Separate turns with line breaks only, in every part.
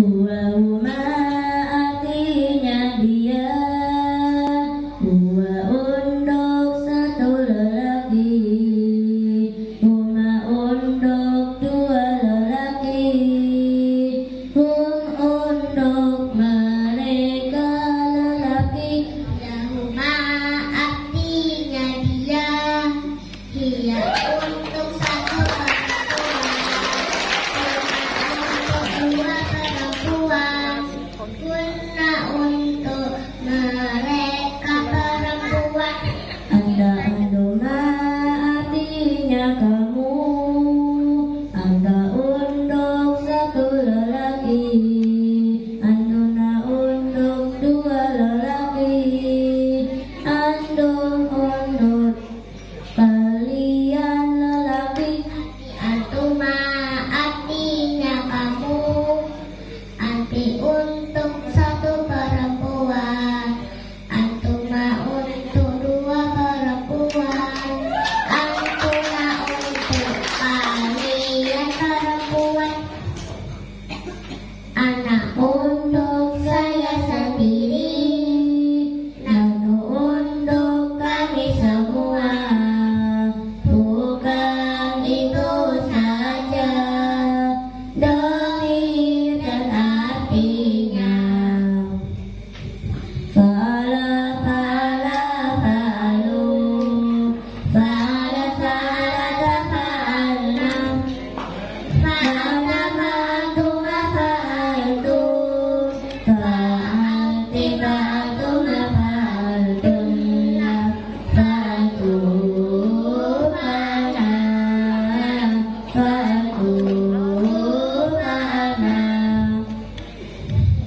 不问我们。Ananda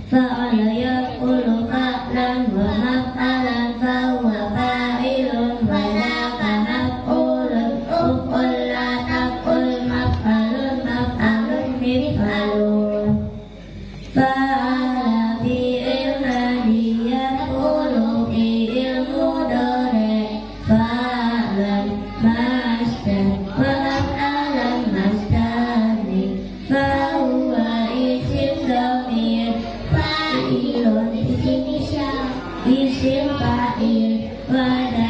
在二零 by.